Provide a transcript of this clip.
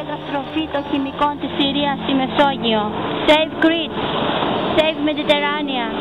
καταστροφή των χημικών της Συρίας στη Μεσόγειο. Save Crete. Save Mediterranean.